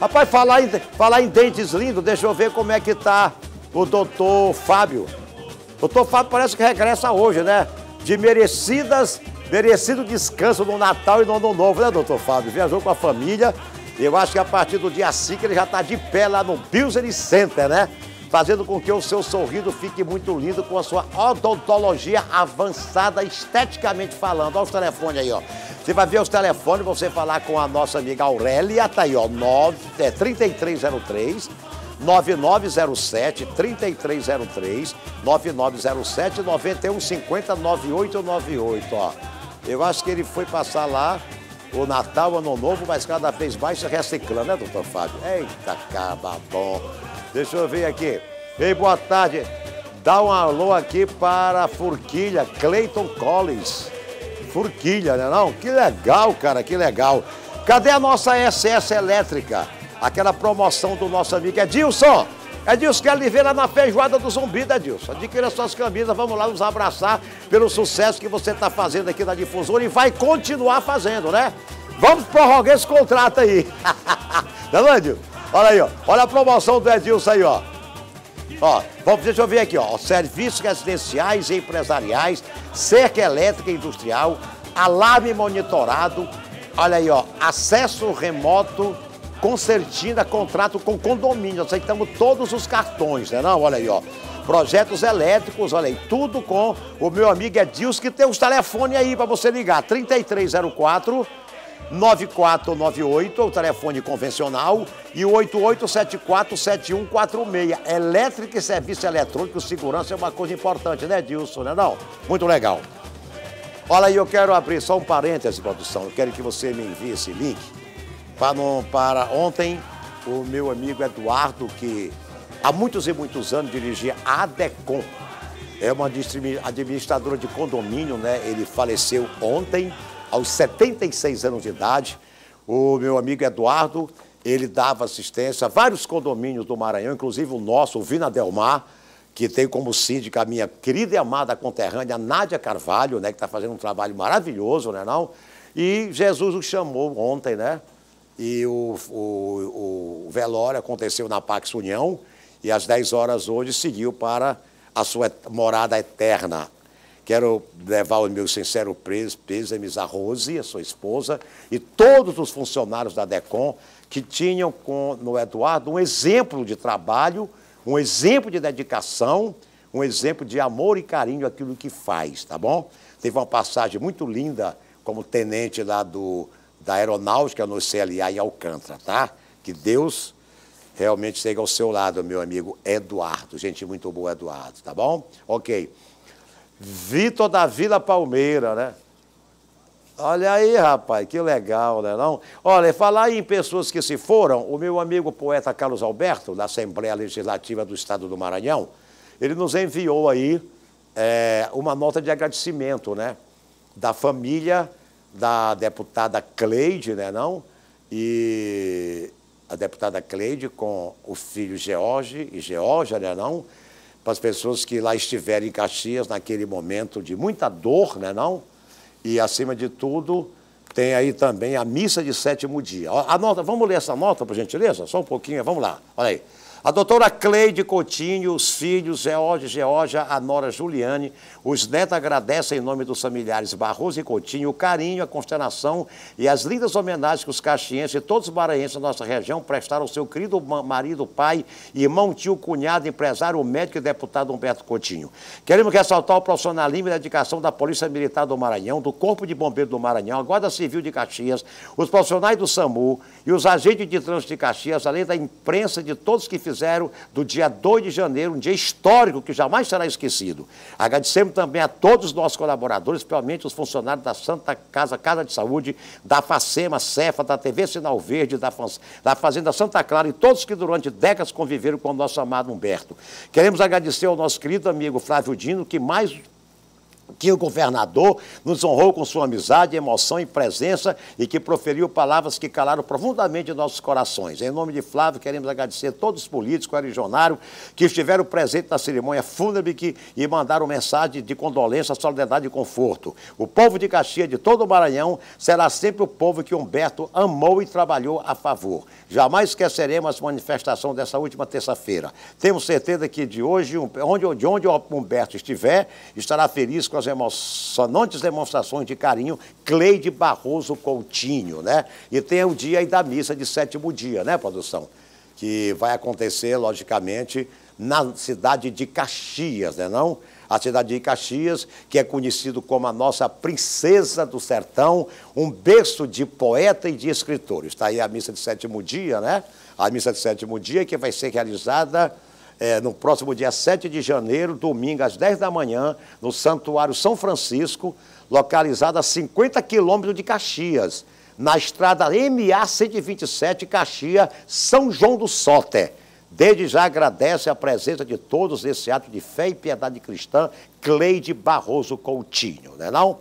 Rapaz, falar em, falar em dentes lindos, deixa eu ver como é que tá o doutor Fábio. Doutor Fábio parece que regressa hoje, né? De merecidas, merecido descanso no Natal e no Ano Novo, né, doutor Fábio? Viajou com a família. Eu acho que a partir do dia 5 ele já está de pé lá no Pilsen Center, né? Fazendo com que o seu sorriso fique muito lindo com a sua odontologia avançada, esteticamente falando. Olha os telefones aí, ó. Você vai ver os telefones, você falar com a nossa amiga Aurélia, tá aí, ó, 9, é, 3303 9907 3303 9907 9150 9898, ó. Eu acho que ele foi passar lá o Natal, Ano Novo, mas cada vez mais se reciclando, né, doutor Fábio? Eita, caba bom. Deixa eu ver aqui. Ei, boa tarde. Dá um alô aqui para a Forquilha, Clayton Collins. Forquilha, né não? Que legal, cara, que legal. Cadê a nossa SS elétrica? Aquela promoção do nosso amigo Edilson. Edilson, quer lhe ver lá na feijoada do zumbi, né, Edilson? Adquira suas camisas, vamos lá nos abraçar pelo sucesso que você está fazendo aqui na difusora e vai continuar fazendo, né? Vamos prorrogar esse contrato aí. tá vendo, Edilson? Olha aí, ó. Olha a promoção do Edilson aí, ó. Ó, vamos, deixa eu ver aqui, ó. Serviços residenciais e empresariais, cerca elétrica industrial, alarme monitorado, olha aí, ó, acesso remoto, concertina, contrato com condomínio. Aceitamos todos os cartões, né? Não, olha aí, ó. Projetos elétricos, olha aí, tudo com o meu amigo Edilson, que tem os telefones aí para você ligar. 3304 9498, o telefone convencional, e o 88747146. Elétrica e serviço eletrônico, segurança é uma coisa importante, né, Dilson? Né, não? Muito legal. Olha aí, eu quero abrir só um parêntese, produção. Eu quero que você me envie esse link para, para ontem o meu amigo Eduardo, que há muitos e muitos anos dirigia a ADECOM. É uma administradora de condomínio, né? Ele faleceu ontem aos 76 anos de idade. O meu amigo Eduardo, ele dava assistência a vários condomínios do Maranhão, inclusive o nosso, o Vina Delmar, que tem como síndica a minha querida e amada conterrânea Nádia Carvalho, né, que está fazendo um trabalho maravilhoso, né não? E Jesus o chamou ontem, né? E o, o, o velório aconteceu na Pax União e às 10 horas hoje seguiu para a sua morada eterna, Quero levar o meu sincero pêsames a Rose, a sua esposa, e todos os funcionários da DECOM que tinham com, no Eduardo um exemplo de trabalho, um exemplo de dedicação, um exemplo de amor e carinho aquilo que faz, tá bom? Teve uma passagem muito linda como tenente lá do, da Aeronáutica no CLA em Alcântara, tá? Que Deus realmente seja ao seu lado, meu amigo Eduardo. Gente muito boa, Eduardo, tá bom? Ok. Vitor da Vila Palmeira, né? Olha aí, rapaz, que legal, né? Não? Olha, falar em pessoas que se foram, o meu amigo poeta Carlos Alberto, da Assembleia Legislativa do Estado do Maranhão, ele nos enviou aí é, uma nota de agradecimento, né? Da família da deputada Cleide, né? Não? E a deputada Cleide com o filho George e Georgia, né? Não? para as pessoas que lá estiverem em Caxias naquele momento de muita dor, né não? E acima de tudo, tem aí também a missa de sétimo dia. A nota, vamos ler essa nota, por gentileza? Só um pouquinho, vamos lá. Olha aí. A doutora Cleide Coutinho, os filhos George, Georgia, a nora Juliane, os netos agradecem em nome dos familiares Barroso e Coutinho o carinho, a consternação e as lindas homenagens que os caxienses e todos os maranhenses da nossa região prestaram ao seu querido marido, pai, irmão, tio, cunhado, empresário, médico e deputado Humberto Coutinho. Queremos ressaltar o profissionalismo e dedicação da Polícia Militar do Maranhão, do Corpo de Bombeiros do Maranhão, a Guarda Civil de Caxias, os profissionais do SAMU e os agentes de trânsito de Caxias, além da imprensa de todos que fizeram fizeram do dia 2 de janeiro, um dia histórico que jamais será esquecido. Agradecemos também a todos os nossos colaboradores, principalmente os funcionários da Santa Casa, Casa de Saúde, da Facema, Cefa, da TV Sinal Verde, da, da Fazenda Santa Clara e todos que durante décadas conviveram com o nosso amado Humberto. Queremos agradecer ao nosso querido amigo Flávio Dino, que mais que o governador nos honrou com sua amizade, emoção e presença e que proferiu palavras que calaram profundamente nossos corações. Em nome de Flávio, queremos agradecer a todos os políticos religionários que estiveram presentes na cerimônia fúnebre que, e mandaram mensagem de condolência, solidariedade e conforto. O povo de Caxias, de todo o Maranhão, será sempre o povo que Humberto amou e trabalhou a favor. Jamais esqueceremos as manifestações dessa última terça-feira. Temos certeza que de hoje, onde, de onde Humberto estiver, estará feliz com as emocionantes demonstrações de carinho Cleide Barroso Coutinho, né? E tem o dia da missa de sétimo dia, né, produção? Que vai acontecer, logicamente, na cidade de Caxias, né não? A cidade de Caxias, que é conhecido como a nossa princesa do sertão, um berço de poeta e de escritor. Está aí a missa de sétimo dia, né? A missa de sétimo dia que vai ser realizada é, no próximo dia 7 de janeiro, domingo, às 10 da manhã, no Santuário São Francisco, localizado a 50 quilômetros de Caxias, na estrada MA 127, Caxias, São João do Soter. Desde já agradece a presença de todos nesse ato de fé e piedade cristã, Cleide Barroso Coutinho, não é não?